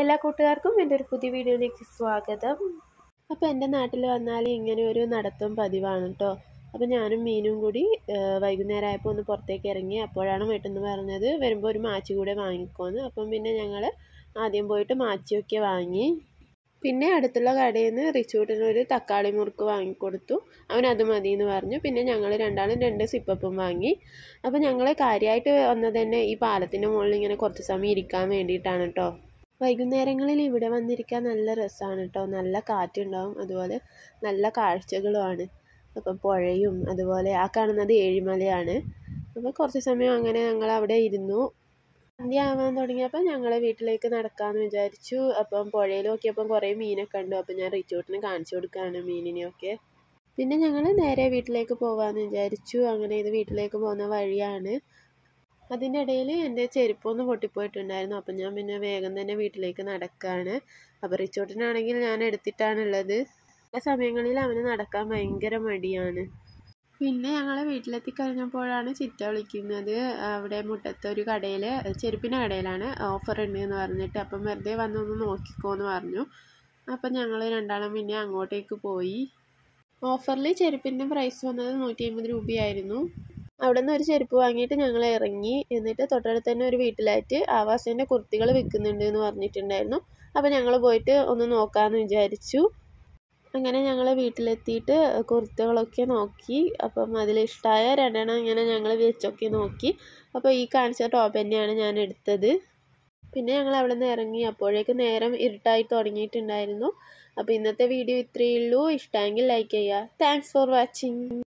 എല്ലാ കൂട്ടുകാർക്കും എന്റെ ഒരു പുതിയ വീഡിയോയിലേക്ക് സ്വാഗതം. അപ്പോൾ എന്റെ നാട്ടിൽ വന്നാൽ ഇങ്ങനെ ഒരു നടത്തം പതിവാണ് കേട്ടോ. അപ്പോൾ ഞാനും മീനും കൂടി വൈകുന്നേരം ആയപ്പോൾ ഒന്ന് പുറത്തേക്ക് ഇറങ്ങി അപ്പോഴാണ് വീട്ടിൽ നിന്ന് പറഞ്ഞത് വരുമ്പോൾ ഒരു മാച്ചി കൂടെ വാങ്ങിക്കോന്ന്. അപ്പം പിന്നെ ഞങ്ങൾ ആദ്യം പോയിട്ട് മാച്ചിയൊക്കെ വാങ്ങി. പിന്നെ അടുത്തുള്ള കടയിൽ നിന്ന് റിച്ചൂട്ടിന് ഒരു തക്കാളി മുറുക്ക് വാങ്ങിക്കൊടുത്തു. അവൻ അത് മതി എന്ന് പറഞ്ഞു. പിന്നെ ഞങ്ങൾ രണ്ടാളും രണ്ട് സിപ്പപ്പും വാങ്ങി. അപ്പോൾ ഞങ്ങൾ കാര്യമായിട്ട് വന്നത് തന്നെ ഈ പാലത്തിന്റെ മുകളിൽ ഇങ്ങനെ കുറച്ച് സമയം ഇരിക്കാൻ വേണ്ടിയിട്ടാണ് കേട്ടോ. വൈകുന്നേരങ്ങളിൽ ഇവിടെ വന്നിരിക്കാൻ നല്ല രസമാണ് കേട്ടോ നല്ല കാറ്റുണ്ടാവും അതുപോലെ നല്ല കാഴ്ചകളുമാണ്. അപ്പം പുഴയും അതുപോലെ ആ കാണുന്നത് ഏഴിമലയാണ്. അപ്പോൾ കുറച്ച് സമയം അങ്ങനെ ഞങ്ങൾ അവിടെ ഇരുന്നു. സന്ധ്യ ആവാൻ തുടങ്ങിയപ്പോൾ ഞങ്ങൾ വീട്ടിലേക്ക് നടക്കാമെന്ന് വിചാരിച്ചു. അപ്പം പുഴയിൽ നോക്കിയപ്പം കുറേ മീനൊക്കെ കണ്ടു. അപ്പം ഞാൻ റിച്ചോട്ടിന് കാണിച്ചു കൊടുക്കുകയാണ് മീനിനെയൊക്കെ. പിന്നെ ഞങ്ങൾ നേരെ വീട്ടിലേക്ക് പോകാമെന്ന് വിചാരിച്ചു. അങ്ങനെ ഇത് വീട്ടിലേക്ക് പോകുന്ന വഴിയാണ്. അതിന്റെ ഇടയിൽ എന്റെ ചെരുപ്പൊന്ന് പൊട്ടിപ്പോയിട്ടുണ്ടായിരുന്നു. അപ്പം ഞാൻ പിന്നെ വേഗം തന്നെ വീട്ടിലേക്ക് നടക്കുകയാണ് അപ്പോൾ റിച്ചോട്ടിനാണെങ്കിൽ ഞാൻ എടുത്തിട്ടാണുള്ളത്. ചില സമയങ്ങളിൽ അവന് നടക്കാൻ ഭയങ്കര മടിയാണ്. പിന്നെ ഞങ്ങളെ വീട്ടിലെത്തി കഴിഞ്ഞപ്പോഴാണ് ചിറ്റ വിളിക്കുന്നത്. അവിടെ മുട്ടത്തെ ഒരു കടയിൽ ചെരുപ്പിന്റെ കടയിലാണ് ഓഫർ ഉണ്ട് എന്ന് പറഞ്ഞിട്ട്. അപ്പം വെറുതെ വന്നൊന്ന് നോക്കിക്കോ എന്ന് പറഞ്ഞു. അപ്പം ഞങ്ങൾ രണ്ടാളും പിന്നെ അങ്ങോട്ടേക്ക് പോയി. ഓഫറിൽ ചെരുപ്പിന്റെ പ്രൈസ് വന്നത് നൂറ്റി അമ്പത് രൂപയായിരുന്നു. അവിടെ നിന്ന് ഒരു ചെരുപ്പ് വാങ്ങിയിട്ട് ഞങ്ങൾ ഇറങ്ങി. എന്നിട്ട് തൊട്ടടുത്ത് തന്നെ ഒരു വീട്ടിലായിട്ട് ആവാസിന്റെ കുർത്തികൾ വിൽക്കുന്നുണ്ട് എന്ന് പറഞ്ഞിട്ടുണ്ടായിരുന്നു. അപ്പോൾ ഞങ്ങൾ പോയിട്ട് ഒന്ന് നോക്കാമെന്ന് വിചാരിച്ചു. അങ്ങനെ ഞങ്ങൾ വീട്ടിലെത്തിയിട്ട് കുർത്തകളൊക്കെ നോക്കി. അപ്പം അതിലിഷ്ടമായ രണ്ടെണ്ണം ഇങ്ങനെ ഞങ്ങൾ വെച്ചൊക്കെ നോക്കി. അപ്പോൾ ഈ കാണിച്ച ടോപ്പ് തന്നെയാണ് ഞാൻ എടുത്തത്. പിന്നെ ഞങ്ങൾ അവിടെ നിന്ന് ഇറങ്ങി. അപ്പോഴേക്ക് നേരം ഇരുട്ടായി തുടങ്ങിയിട്ടുണ്ടായിരുന്നു. അപ്പോൾ ഇന്നത്തെ വീഡിയോ ഇത്രയേ ഉള്ളൂ. ഇഷ്ടമെങ്കിൽ ലൈക്ക് ചെയ്യുക. Thanks for watching